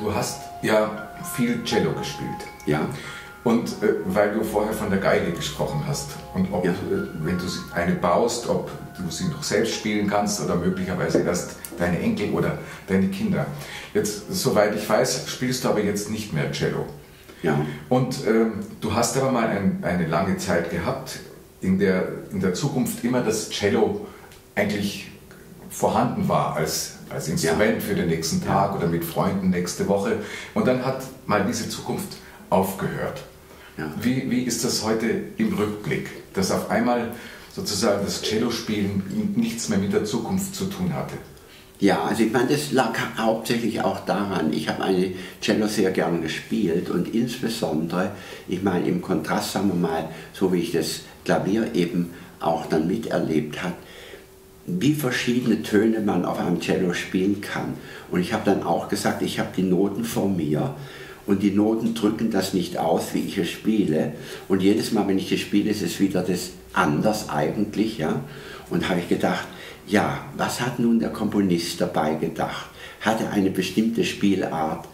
Du hast ja viel Cello gespielt. Ja. Und äh, weil du vorher von der Geige gesprochen hast und ob, Ja. äh, wenn du eine baust, ob du sie noch selbst spielen kannst oder möglicherweise erst deine Enkel oder deine Kinder. Jetzt, soweit ich weiß, spielst du aber jetzt nicht mehr Cello. Ja. Und ähm, du hast aber mal ein, eine lange Zeit gehabt, in der in der Zukunft immer das Cello eigentlich vorhanden war als, als Instrument für den nächsten Tag oder mit Freunden nächste Woche. Und dann hat mal diese Zukunft aufgehört. Wie, wie ist das heute im Rückblick, dass auf einmal sozusagen das Cello-Spielen nichts mehr mit der Zukunft zu tun hatte? Ja, also ich meine, das lag hauptsächlich auch daran, ich habe eine Cello sehr gern gespielt und insbesondere, ich meine, im Kontrast, sagen wir mal, so wie ich das Klavier eben auch dann miterlebt hat, wie verschiedene Töne man auf einem Cello spielen kann. Und ich habe dann auch gesagt, ich habe die Noten vor mir und die Noten drücken das nicht aus, wie ich es spiele. Und jedes Mal, wenn ich es spiele, ist es wieder das anders eigentlich, ja. Und habe ich gedacht, ja, was hat nun der Komponist dabei gedacht? Hat er eine bestimmte Spielart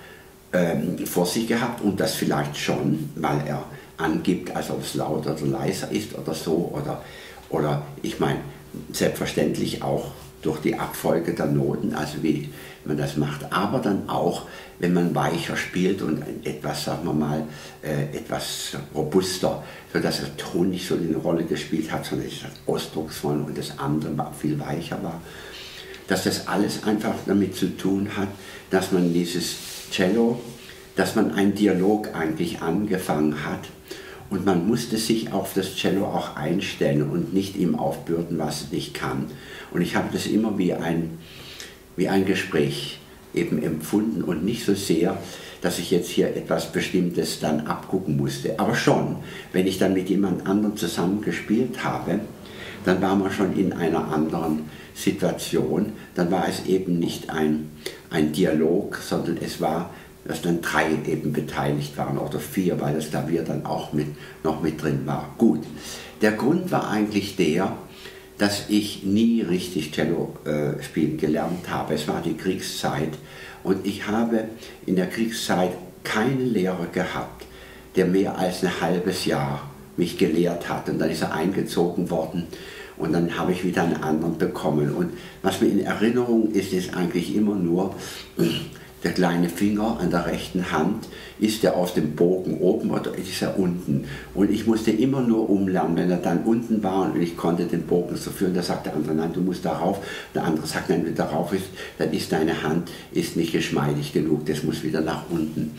ähm, vor sich gehabt und das vielleicht schon, weil er angibt, als ob es lauter oder leiser ist oder so, oder, oder ich meine, selbstverständlich auch durch die Abfolge der Noten, also wie man das macht, aber dann auch, wenn man weicher spielt und etwas, sagen wir mal, äh, etwas robuster, sodass der Ton nicht so eine Rolle gespielt hat, sondern es hat ausdrucksvoll und das andere war viel weicher war. Dass das alles einfach damit zu tun hat, dass man dieses Cello, dass man einen Dialog eigentlich angefangen hat und man musste sich auf das Cello auch einstellen und nicht ihm aufbürden, was es nicht kann. Und ich habe das immer wie ein, wie ein Gespräch eben empfunden und nicht so sehr, dass ich jetzt hier etwas Bestimmtes dann abgucken musste. Aber schon, wenn ich dann mit jemand anderem zusammen gespielt habe, dann war man schon in einer anderen Situation. Dann war es eben nicht ein, ein Dialog, sondern es war, dass dann drei eben beteiligt waren oder vier, weil das Klavier dann auch mit, noch mit drin war. Gut, der Grund war eigentlich der, dass ich nie richtig Cello äh, spielen gelernt habe. Es war die Kriegszeit und ich habe in der Kriegszeit keinen Lehrer gehabt, der mehr als ein halbes Jahr mich gelehrt hat. Und dann ist er eingezogen worden und dann habe ich wieder einen anderen bekommen. Und was mir in Erinnerung ist, ist eigentlich immer nur, der kleine Finger an der rechten Hand, ist er auf dem Bogen oben oder ist er unten? Und ich musste immer nur umlernen, wenn er dann unten war und ich konnte den Bogen so führen, da sagt der andere, nein, du musst darauf. Der andere sagt, nein, wenn du darauf ist, dann ist deine Hand ist nicht geschmeidig genug, das muss wieder nach unten.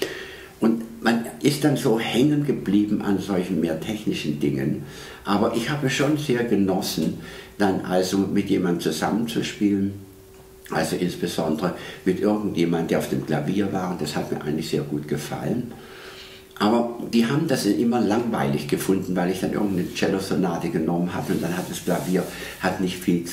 Und man ist dann so hängen geblieben an solchen mehr technischen Dingen. Aber ich habe schon sehr genossen, dann also mit jemandem zusammenzuspielen. Also insbesondere mit irgendjemandem, der auf dem Klavier war. Das hat mir eigentlich sehr gut gefallen. Aber die haben das immer langweilig gefunden, weil ich dann irgendeine Cello-Sonate genommen habe und dann hat das Klavier hat nicht viel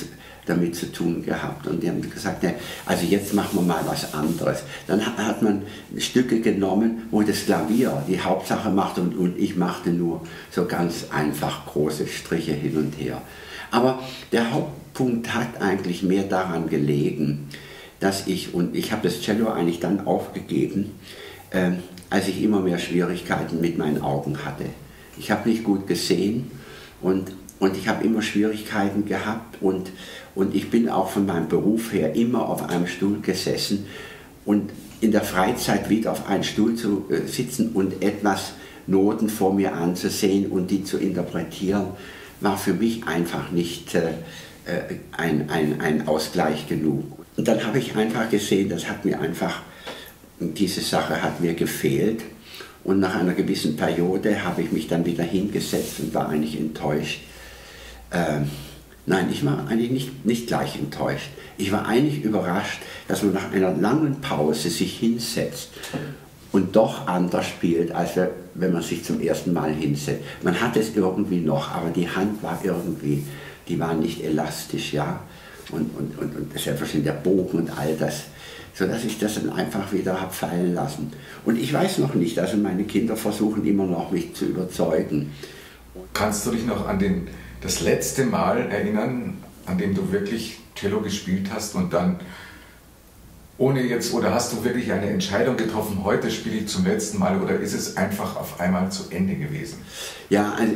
damit zu tun gehabt. Und die haben gesagt, ne, also jetzt machen wir mal was anderes. Dann hat, hat man Stücke genommen, wo das Klavier die Hauptsache macht und, und ich machte nur so ganz einfach große Striche hin und her. Aber der Hauptpunkt hat eigentlich mehr daran gelegen, dass ich, und ich habe das Cello eigentlich dann aufgegeben, ähm, als ich immer mehr Schwierigkeiten mit meinen Augen hatte. Ich habe nicht gut gesehen und, und ich habe immer Schwierigkeiten gehabt und, und ich bin auch von meinem Beruf her immer auf einem Stuhl gesessen und in der Freizeit wieder auf einen Stuhl zu äh, sitzen und etwas Noten vor mir anzusehen und die zu interpretieren, war für mich einfach nicht äh, äh, ein, ein, ein Ausgleich genug. Und dann habe ich einfach gesehen, das hat mir einfach, diese Sache hat mir gefehlt. Und nach einer gewissen Periode habe ich mich dann wieder hingesetzt und war eigentlich enttäuscht. Ähm, nein, ich war eigentlich nicht, nicht gleich enttäuscht. Ich war eigentlich überrascht, dass man nach einer langen Pause sich hinsetzt und doch anders spielt, als wenn man sich zum ersten Mal hinsetzt. Man hat es irgendwie noch, aber die Hand war irgendwie, die war nicht elastisch, ja. Und, und, und, und selbstverständlich der Bogen und all das, sodass ich das dann einfach wieder habe fallen lassen. Und ich weiß noch nicht, also meine Kinder versuchen immer noch, mich zu überzeugen. Kannst du dich noch an den, das letzte Mal erinnern, an dem du wirklich Cello gespielt hast und dann ohne jetzt, oder hast du wirklich eine Entscheidung getroffen, heute spiele ich zum letzten Mal oder ist es einfach auf einmal zu Ende gewesen? Ja, also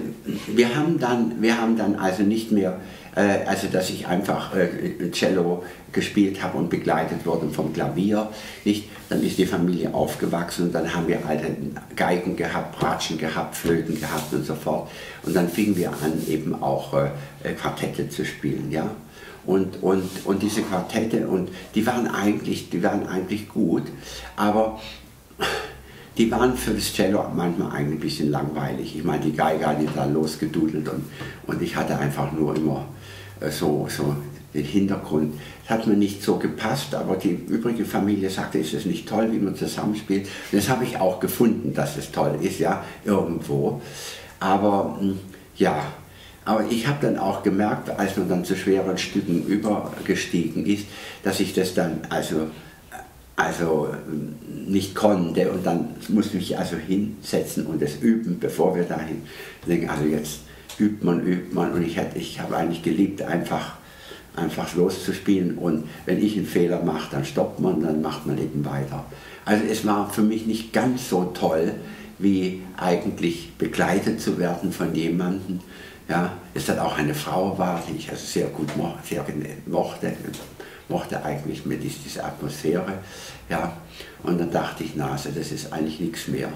wir haben dann, wir haben dann also nicht mehr, äh, also dass ich einfach äh, Cello gespielt habe und begleitet wurde vom Klavier, nicht? Dann ist die Familie aufgewachsen und dann haben wir alte Geigen gehabt, Bratschen gehabt, Flöten gehabt und so fort. Und dann fingen wir an, eben auch äh, Quartette zu spielen, ja. Und, und, und diese Quartette, und die waren, eigentlich, die waren eigentlich gut, aber die waren für das Cello manchmal eigentlich ein bisschen langweilig. Ich meine, die Geige hat da losgedudelt und, und ich hatte einfach nur immer äh, so, so den Hintergrund. Das hat mir nicht so gepasst, aber die übrige Familie sagte, ist es nicht toll, wie man zusammenspielt. Und das habe ich auch gefunden, dass es toll ist, ja, irgendwo. Aber hm, ja, aber ich habe dann auch gemerkt, als man dann zu schweren Stücken übergestiegen ist, dass ich das dann also, also nicht konnte. Und dann musste ich also hinsetzen und es üben, bevor wir dahin denken, also jetzt übt man, übt man. Und ich, ich habe eigentlich geliebt, einfach, einfach loszuspielen. Und wenn ich einen Fehler mache, dann stoppt man, dann macht man eben weiter. Also es war für mich nicht ganz so toll, wie eigentlich begleitet zu werden von jemandem, ja, es dann auch eine Frau war, die ich also sehr gut mo sehr mochte, mochte eigentlich mit diese Atmosphäre. Ja. Und dann dachte ich, na, also das ist eigentlich nichts mehr.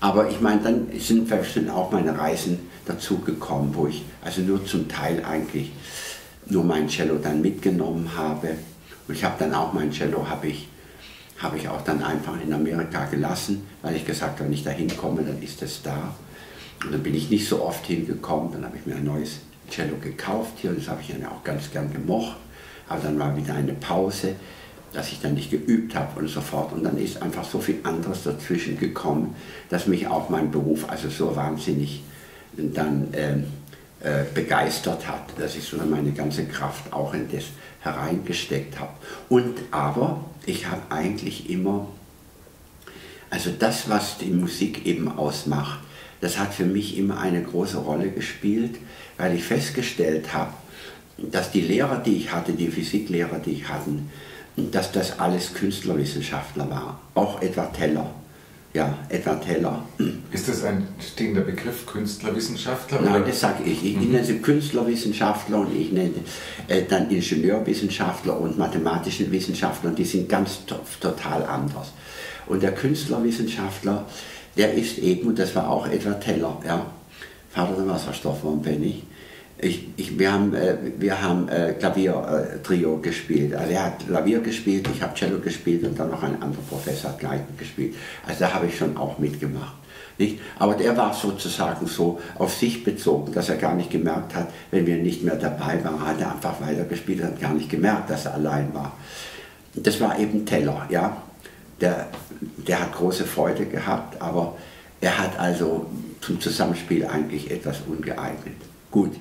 Aber ich meine, dann sind, sind auch meine Reisen dazu gekommen, wo ich also nur zum Teil eigentlich nur mein Cello dann mitgenommen habe. Und ich habe dann auch mein Cello, habe ich, habe ich auch dann einfach in Amerika gelassen, weil ich gesagt habe, wenn ich da hinkomme, dann ist es da. Und dann bin ich nicht so oft hingekommen, dann habe ich mir ein neues Cello gekauft hier, das habe ich dann auch ganz gern gemocht. Aber dann war wieder eine Pause, dass ich dann nicht geübt habe und so fort. Und dann ist einfach so viel anderes dazwischen gekommen, dass mich auch mein Beruf also so wahnsinnig dann ähm, äh, begeistert hat, dass ich so meine ganze Kraft auch in das hereingesteckt habe. Und aber ich habe eigentlich immer, also das, was die Musik eben ausmacht, das hat für mich immer eine große Rolle gespielt, weil ich festgestellt habe, dass die Lehrer, die ich hatte, die Physiklehrer, die ich hatte, dass das alles Künstlerwissenschaftler war. Auch Edward Teller. Ja, Edward Teller. Ist das ein stehender Begriff, Künstlerwissenschaftler? Nein, das sage ich. Ich mhm. nenne sie Künstlerwissenschaftler und ich nenne äh, dann Ingenieurwissenschaftler und mathematischen Wissenschaftler und die sind ganz total anders. Und der Künstlerwissenschaftler, der ist eben, und das war auch Edward Teller, ja, Vater der Wasserstoffbombe, bin ich. Ich, wir haben, äh, wir haben äh, Klavier-Trio äh, gespielt. Also er hat Klavier gespielt, ich habe Cello gespielt und dann noch ein anderer Professor hat Geiten gespielt. Also da habe ich schon auch mitgemacht. Nicht? Aber der war sozusagen so auf sich bezogen, dass er gar nicht gemerkt hat, wenn wir nicht mehr dabei waren, hat er einfach weitergespielt und hat gar nicht gemerkt, dass er allein war. Das war eben Teller, ja der, der hat große Freude gehabt, aber er hat also zum Zusammenspiel eigentlich etwas ungeeignet. Gut,